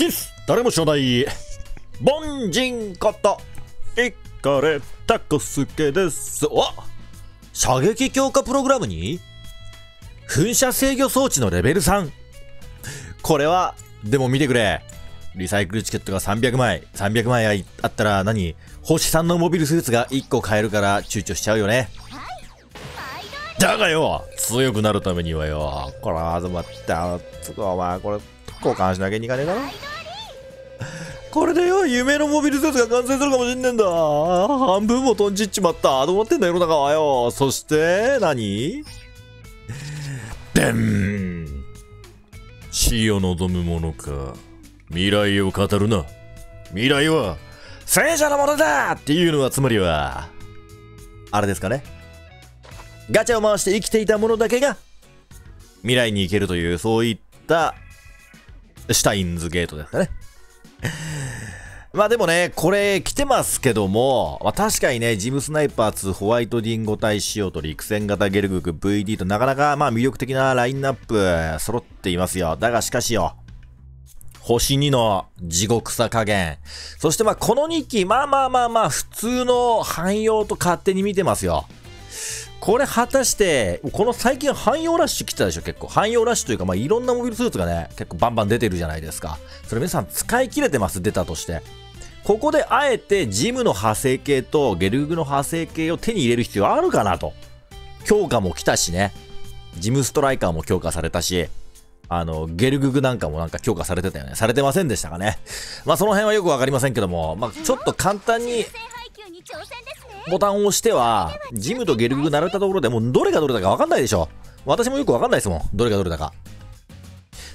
キス誰も知らない凡人ことイカレタコスケです。お射撃強化プログラムに噴射制御装置のレベル3これはでも見てくれ。リサイクルチケットが300枚300枚あったら何星3のモビルスーツが1個買えるから躊躇しちゃうよね。だがよ強くなるためにはよ。これはまったつくお前これ交換しなきゃいけねえだろこれでよ夢のモビルスーツが完成するかもしんねえんだ。半分も飛んじっちまった。どう思ってんだ世の中はよ。そして何？でん死を望むものか。未来を語るな。未来は聖者のものだっていうのはつまりはあれですかね。ガチャを回して生きていたものだけが未来に行けるというそういったシュタインズゲートですかね。まあでもね、これ来てますけども、まあ、確かにね、ジムスナイパー2、ホワイトディンゴ対仕様と陸戦型ゲルグク VD となかなかまあ魅力的なラインナップ揃っていますよ。だがしかしよ、星2の地獄さ加減。そしてまあこの2機、まあまあまあまあ普通の汎用と勝手に見てますよ。これ果たして、この最近汎用ラッシュ来たでしょ結構。汎用ラッシュというか、まあいろんなモビルスーツがね、結構バンバン出てるじゃないですか。それ皆さん使い切れてます出たとして。ここであえてジムの派生系とゲルグの派生系を手に入れる必要あるかなと。強化も来たしね。ジムストライカーも強化されたし、あの、ゲルググなんかもなんか強化されてたよね。されてませんでしたかね。まあその辺はよくわかりませんけども、まあちょっと簡単にボタンを押しては、ジムとゲルググ並べたところでもうどれがどれだかわかんないでしょ。私もよくわかんないですもん。どれがどれだか。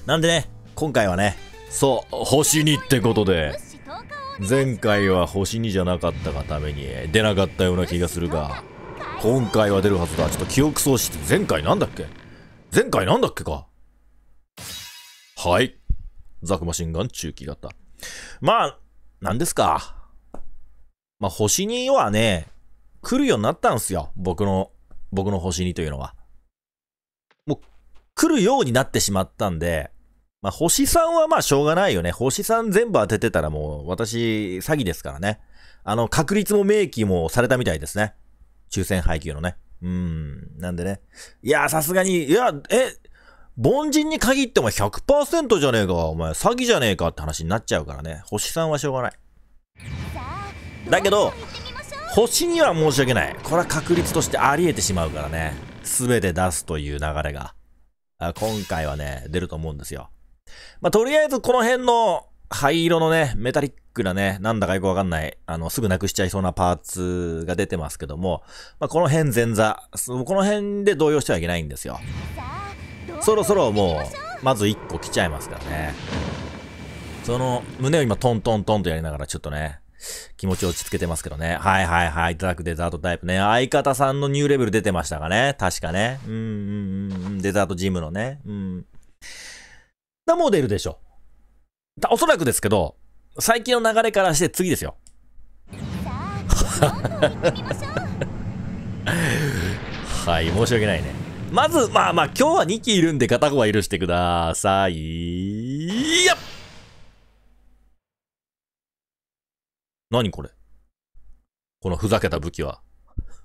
なんでね、今回はね、そう、星2ってことで、前回は星2じゃなかったがために出なかったような気がするが、今回は出るはずだ。ちょっと記憶喪失。前回なんだっけ？前回なんだっけか？はい。ザクマシンガン中期型。まあ、何ですか。まあ、星2はね、来るようになったんすよ。僕の、僕の星2というのは。もう、来るようになってしまったんで、まあ、星3はまあしょうがないよね。星3全部当ててたらもう、私、詐欺ですからね。あの、確率も明記もされたみたいですね。抽選配給のね。うん。なんでね。いや、さすがに、いや、え、凡人に限っても100%じゃねえか。お前、詐欺じゃねえかって話になっちゃうからね。星3はしょうがない。だけど、星には申し訳ない。これは確率としてあり得てしまうからね。すべて出すという流れが。あ今回はね、出ると思うんですよ。まあ、とりあえずこの辺の灰色のね、メタリックなね、なんだかよくわかんない、あの、すぐなくしちゃいそうなパーツが出てますけども、まあ、この辺前座、この辺で動揺してはいけないんですよ。そろそろもう、まず1個来ちゃいますからね。その、胸を今トントントンとやりながらちょっとね、気持ち落ち着けてますけどね。はいはいはい。いただくデザートタイプね。相方さんのニューレベル出てましたかね。確かね。うんうんうん。デザートジムのね。うん。なモデルでしょ。おそらくですけど、最近の流れからして次ですよ。はい、申し訳ないね。まず、まあまあ、今日は2機いるんで片方は許してください。やっ何これ？このふざけた武器は？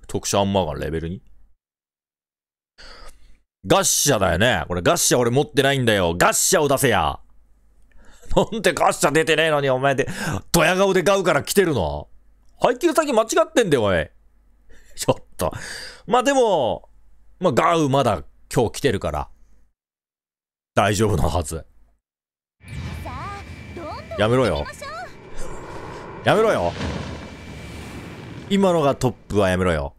特殊アンマーガンレベルに？ガッシャだよね？これガッシャ俺持ってないんだよ。ガッシャを出せや。なんでガッシャ出てねえのにお前で、ドヤ顔で買うから来てるの？配給先間違ってんだよ、おい。ちょっと。まあでも、まあガウまだ今日来てるから。大丈夫なはず。やめろよ。やめろよ。今のがトップはやめろよ。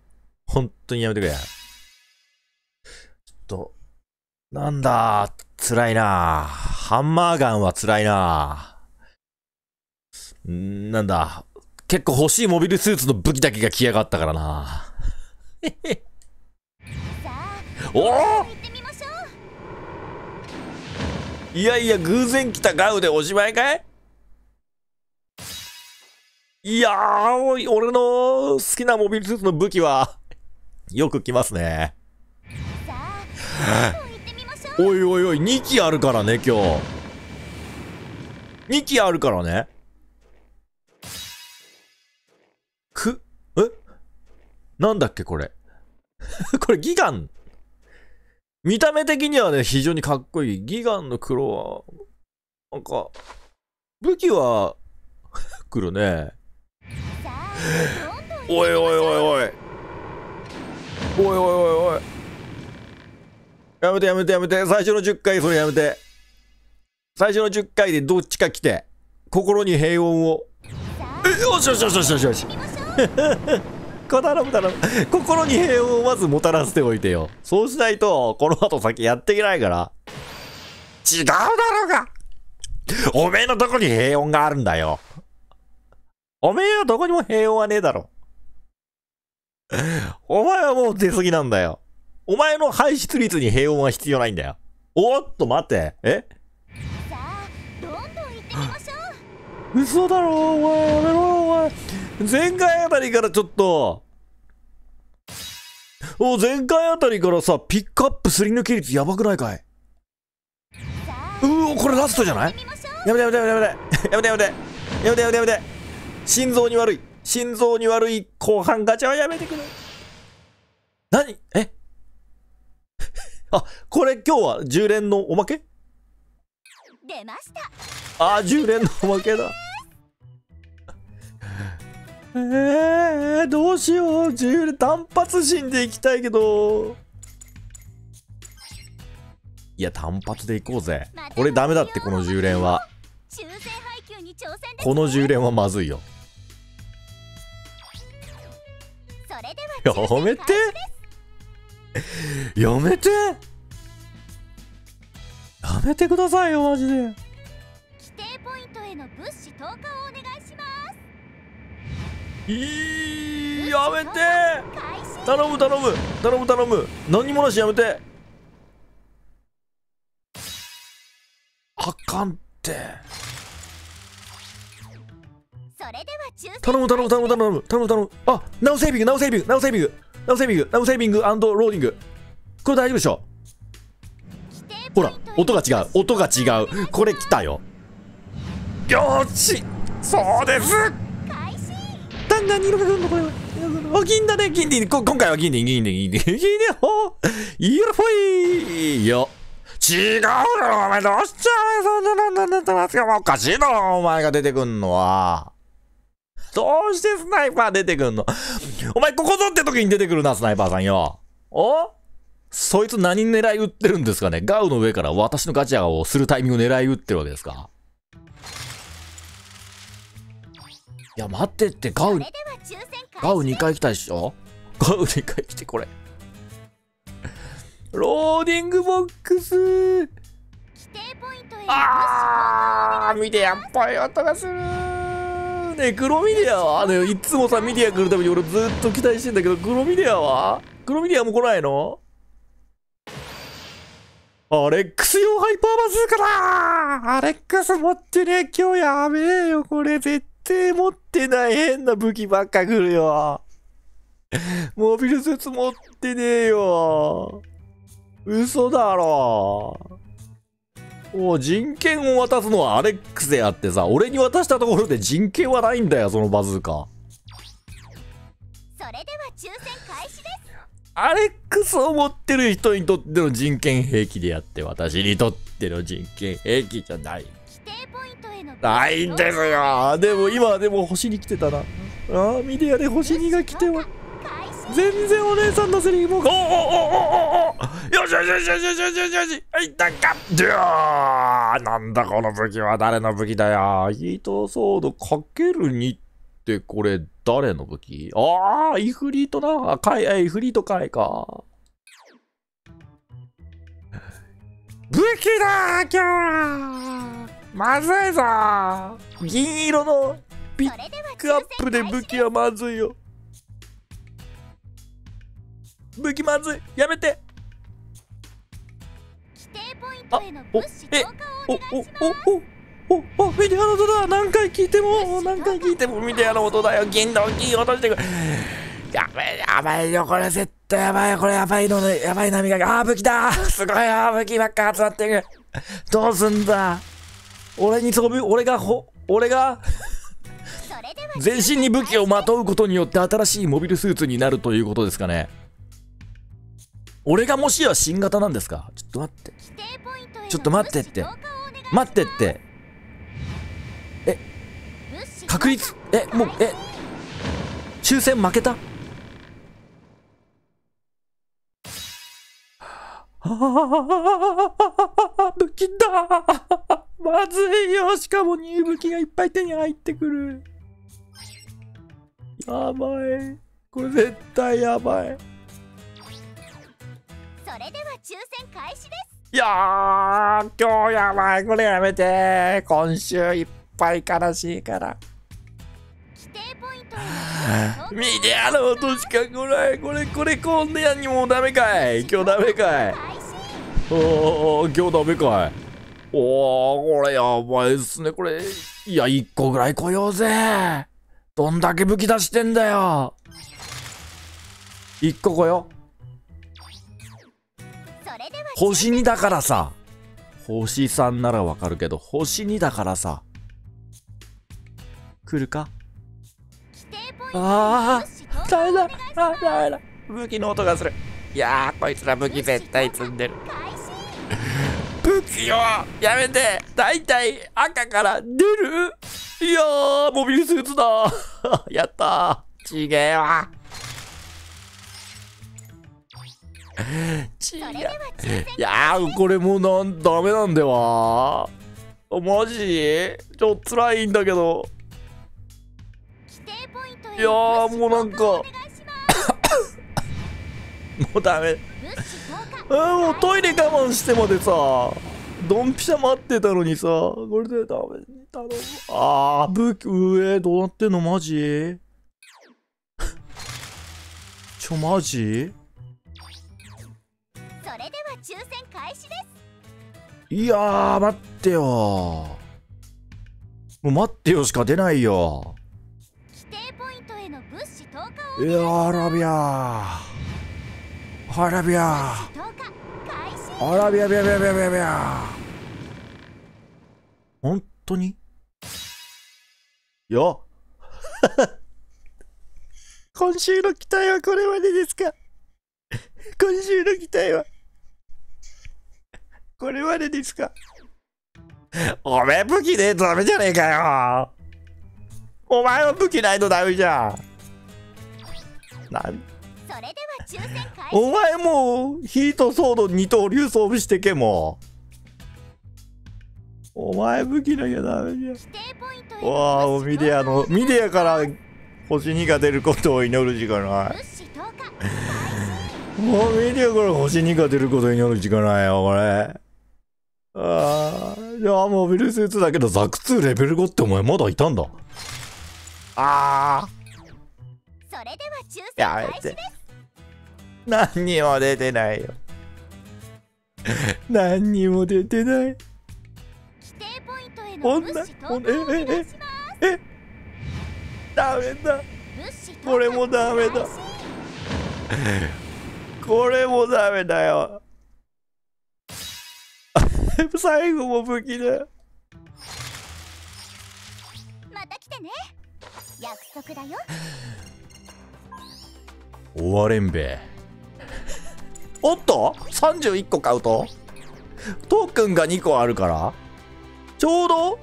本当にやめてくれ。ちょっと、なんだ、辛いな。ハンマーガンは辛いな。んなんだ、結構欲しいモビルスーツの武器だけが来やがったからな。おおいやいや、偶然来たガウでおしまいかい？いやー、俺の好きなモビルスーツの武器は、よく来ますね。おいおいおい、2機あるからね、今日。2機あるからね。く、え？なんだっけこれ。これギガン。見た目的にはね、非常にかっこいい。ギガンの黒は、なんか、武器は、来るね。おいおいおいおい。おいおいおいおい。やめてやめてやめて。最初の10回それやめて。最初の10回でどっちか来て、心に平穏を。え、よしよしよしよしよしよし。頼む頼む。心に平穏をまずもたらしておいてよ。そうしないと、この後先やっていけないから。違うだろうが。おめえのとこに平穏があるんだよ。おめえはどこにも平穏はねえだろ。お前はもう出過ぎなんだよ。お前の排出率に平穏は必要ないんだよ。おっと待って。え？さあ、どんどん行ってみましょう。嘘だろ、お前。やめろ、お前。前回あたりからちょっと、お、前回あたりからさ、ピックアップすり抜け率やばくないかい？うお、これラストじゃない？やめてやめてやめてやめてやめてやめてやめてやめてやめて心臓に悪い心臓に悪い後半ガチャはやめてくれ何？え？あ、これ今日は10連のおまけ？出ましたあ、10連のおまけだ。えー、どうしよう。10連単発心でいきたいけど。いや、単発でいこうぜ。これダメだって、この10連は。この10連はまずいよ。やめて。やめて。やめてくださいよマジで。規定ポイントへの物資投下をお願いします。いいやめて。頼む頼む頼む頼む。何もなしやめて。あかんって頼む頼む頼む頼む頼む頼む。あナウセービングナウセービングナウセービングナウセービングナウセービングローディング。これ大丈夫でしょ？ほら音が違う。音が違う。これ来たよ。よしそうです。だんだん色がくるの？これは銀だね。銀で今回は銀で銀で銀で銀でほいよほい。よ。違うだろお前。どうしちゃう？そんなのなんだってますか。おかしいだろお前が出てくんのは。どうしてスナイパー出てくんの？お前ここぞって時に出てくるな、スナイパーさんよ。お？そいつ何狙い撃ってるんですかね？ガウの上から私のガチャをするタイミング狙い撃ってるわけですか？いや、待ってって、ガウ、ガウ2回来たでしょ？ガウ2回来て、これ。ローディングボックス。あー見てやっぱり音がするね黒ミディアは？ねいつもさミディア来るために俺ずっと期待してんだけど黒ミディアは？黒ミディアも来ないの？アレックス用ハイパーバズーカだ！アレックス持ってね今日やべえよこれ絶対持ってない。変な武器ばっか来るよ。モビルスーツ持ってねえよ。嘘だろ。もう人権を渡すのはアレックスであってさ、俺に渡したところで人権はないんだよ、そのバズーカ。それでは抽選開始です。アレックスを持ってる人にとっての人権兵器であって、私にとっての人権兵器じゃない。ないんですよ。でも今でも星に来てたな。ああ、ミディアで星2が来ては。全然お姉さんのセリフも。おおおおおよしよしよしよしよしよしよしよしはいったかじゃあなんだこの武器は誰の武器だよヒートソードかける2ってこれ誰の武器ああイフリートなかいイフリート改か武器だ今日はまずいぞ銀色のピックアップで武器はまずいよ武器まずい。やめて。あおえおおおおおミディアの音だ何回聞いても何回聞いてもミディアの音だよ銀の銀落としてくるやばいやばいよこれ絶対やばいこれやばいのねやばい波があ武器だすごいよ武器ばっか集まってるどうすんだ俺に装備俺がほ俺が全身に武器をまとうことによって新しいモビルスーツになるということですかね俺がもしや新型なんですか？ちょっと待って。ちょっと待ってって。待ってって。え？確率？え？もうえ？抽選負けた？あ武器だ。まずいよ。しかも2武器がいっぱい手に入ってくる。やばい。これ絶対やばい。それでは抽選開始です。いやー今日やばい。これやめて。今週いっぱい悲しいから。規定ポイントへのミディアの音しか来ない。これこれこんなやにもうダメかい。今日ダメかい。おお今日ダメかい。おおこれやばいっすね。これいや1個ぐらい来ようぜ。どんだけ武器出してんだよ。1個来よそれでは星2だからさ。星3ならわかるけど星2だからさ。来るか？規定ポイントへあダメだ下をお願いしあダメだ武器の音がする。いやーこいつら武器絶対積んでる。武器をやめて。大体赤から出る。いやーモビルスーツだ。やったー。ちげえわ。いやーこれもうなんダメなんだわマジ？ちょっと辛いんだけど。いやーもうなんか。もうダメ。物資投下あーもうトイレ我慢してまでさドンピシャ待ってたのにさこれでダメ頼む。あー武器上どうなってんの？マジ？ちょマジ？いやー待ってよ。もう待ってよしか出ないよ。規定ポイントへの物資投下をいやーアラビア。アラビア。投下開始。アラビアビアビアビアビアビア。本当に？よ。今週の期待はこれまでですか？今週の期待はこれまでですか？おめえ武器ねえとダメじゃねえかよ。お前は武器ないとダメじゃん。お前もうヒートソード二刀流装備してけも。お前武器なきゃダメじゃん。わあミディアのミディアから星2が出ることを祈るしかない。もうミディアから星2が出ることを祈るしかないよこれああじゃあモビルスーツだけどザク2レベル5ってお前まだいたんだ。ああそれでは抽選やめて。開始です何にも出てないよ。何にも出てない。規定ポイントへの物資投下をお願いします。ダメだ。これもダメだ。これもダメだよ 最後も武器だ。よまた来てね。約束だよ。終われんべ。おっと？31個買うと？トークンが2個あるから。ちょうど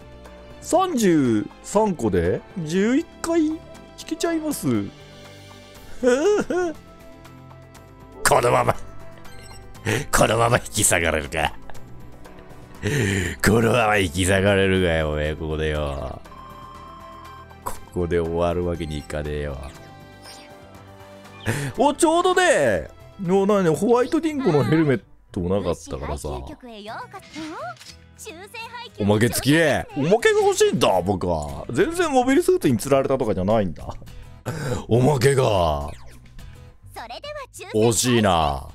？33個で11回引けちゃいます。このままこのまま引き下がれるかこのまま引き下がれるかよおめえここでよ。ここで終わるわけにいかねえよ。おちょうどねもうなにホワイトディンゴのヘルメットもなかったからさ。おまけ付きおまけが欲しいんだ僕は。全然モビルスーツに釣られたとかじゃないんだ。おまけが。それでは抽選欲しいな。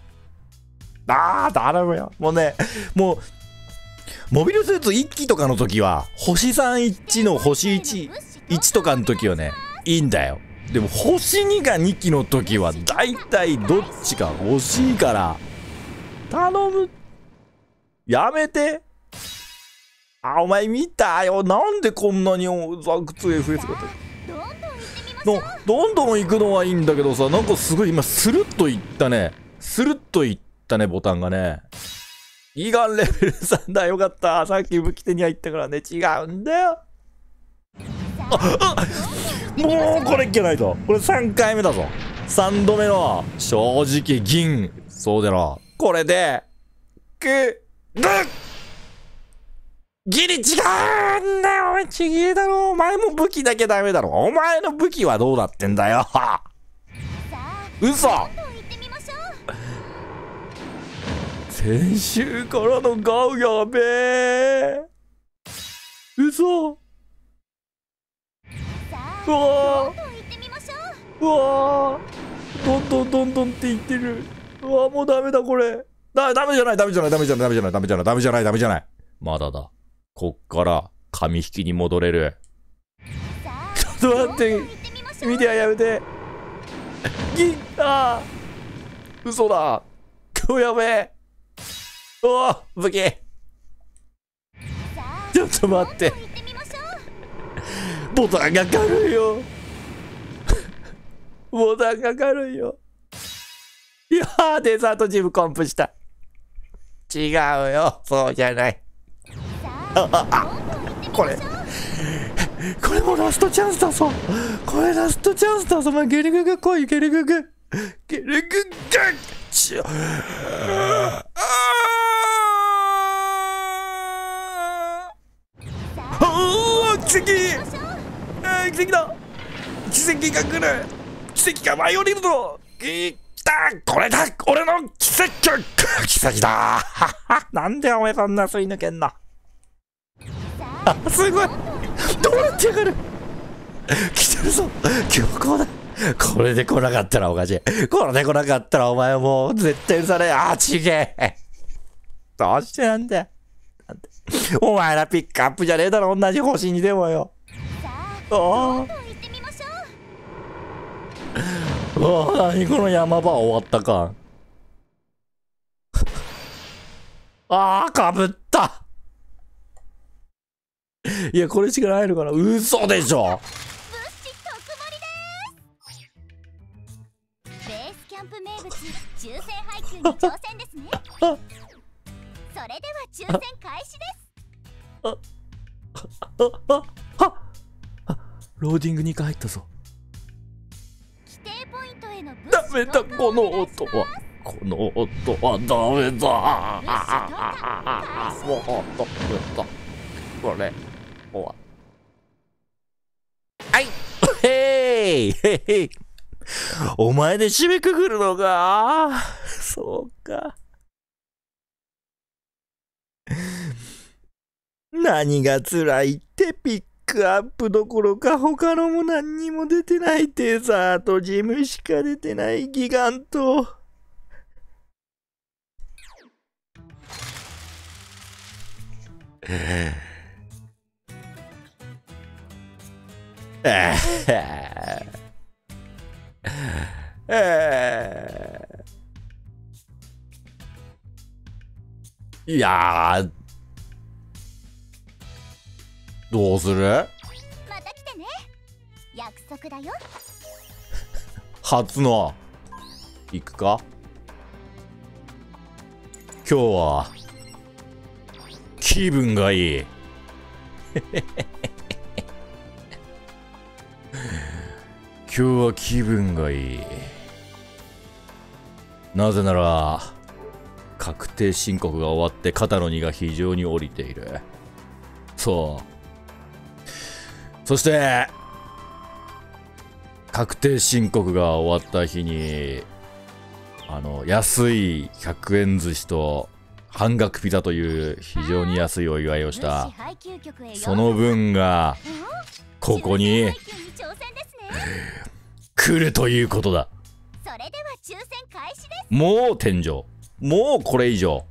あー頼むよ。もうねもうモビルスーツ1機とかの時は星31の星1 1とかの時はねいいんだよでも星2が2機の時は大体どっちか欲しいから頼むやめてあ、お前見たよ。なんでこんなにザク 2FS がどんどん行ってみましょうのどんどん行くのはいいんだけどさ、なんかすごい今スルッといったね。スルッといったね、ボタンがね。イガンレベル3だ、よかった。さっき武器手に入ったからね、違うんだよ。もうこれいけないと。これ3回目だぞ。3度目の正直銀。そうだろ。これで、く、ぐっギリ違うんだよお前ちげえだろお前も武器だけダメだろお前の武器はどうなってんだよ嘘どんどん行ってみましょう先週からのガウやべえ。嘘。うわう。うわー。どんどんどんどんって言ってる。うわもうダメだこれ。だダメじゃないダメじゃないダメじゃないダメじゃないダメじゃないダメじゃないダメじゃない。まだだ。こっから紙引きに戻れる。ちょっと待って。見てやめて。銀あー。嘘だ。今日やべえうわ武器。ちょっと待って。ボタンが軽いよ。ボタンが軽いよ。いやーデザートジムコンプした。違うよ。そうじゃない。あこれ。これもラストチャンスだぞ。これラストチャンスだぞ。お前ゲルググ来いゲルググ。ゲルググ。ちょ奇跡。あ奇跡だ。奇跡が来る。奇跡が舞い降りるぞ。きた。これだ。俺の奇跡。奇跡だ。ははなんでお前そんな吸い抜けんの。あすごい。どうなってやがる来てるぞ。強行だ。これで来なかったらおかしい。これで来なかったらお前もう絶対許されあちげえ。どうしてなんだよ。お前らピックアップじゃねえだろ。同じ星にでもよ。さああどんどん行ってみましょう。ああ何この山場終わったか。ああかぶった。いやこれしかないのかな。嘘でしょ抽選開始ですあああローディング2回入ったぞ。規定ポイントへのダメだこの音は。この音はダメだ。もうダメだこれ終わはい。へいへいお前で締めくくるのか？そうか何が辛いってピックアップどころか他のも何にも出てないテザーとジムしか出てないギガント。えええいやーどうする？また来てね。約束だよ。初の。行くか？今日は。気分がいい。今日は気分がいい。なぜなら確定申告が終わって肩の荷が非常に下りている。そうそして確定申告が終わった日にあの安い100円寿司と半額ピザという非常に安いお祝いをしたその分がここに来るということだ。もう天井。もうこれ以上。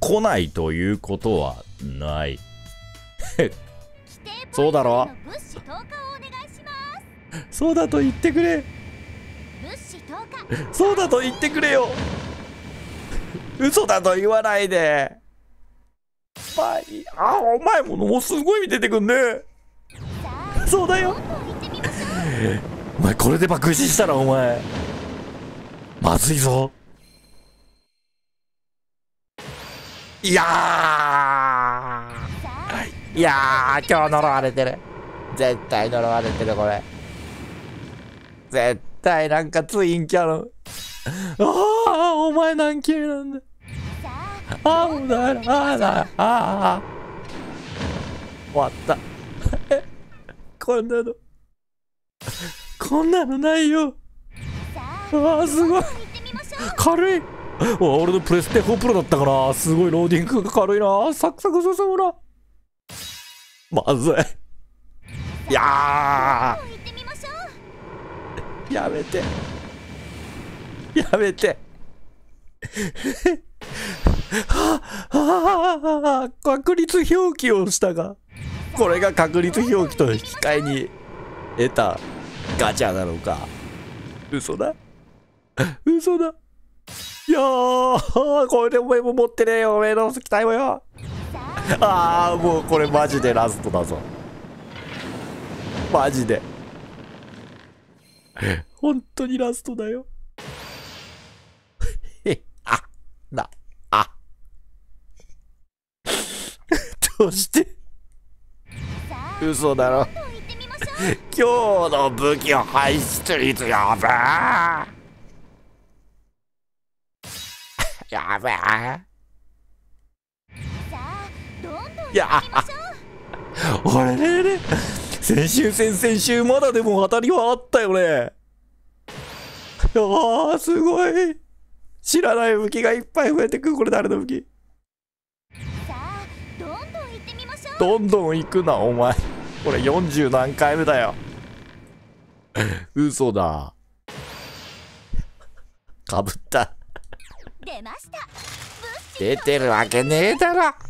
来ないということはない。そうだろ？そうだと言ってくれ。そうだと言ってくれよ。嘘だと言わないで。前あお前ももうすごい出てくんね。そうだよ。お前これで爆死したらお前。まずいぞ。いやいやー今日呪われてる。絶対呪われてるこれ。絶対なんかツインキャノン。ああお前何系なんだ。ああもうだああだああ終わった。え こんなの。こんなのないよ。ああすごい。軽い。俺のプレステ4プロだったからすごいローディングが軽いな。サクサク進むな。まずい。いやー。やめて。やめて。はあはあ確率表記をしたがこれが確率表記と引き換えに得たガチャなのか嘘だ嘘だいやーこれでお前も持ってねえよお前の期待もよああもうこれマジでラストだぞ。マジで。本当にラストだよ。へあなあ。どうして？嘘だろ。今日の武器を排出率やべえ。やべいや。ましょう俺ねね先週先々週まだでも当たりはあったよね。ああすごい。知らない武器がいっぱい増えてくこれ誰の武器。さあどんどん行ってみましょう。どんどん行くなお前。これ40何回目だよ。嘘だ。かぶった。出ました。出てるわけねえだろ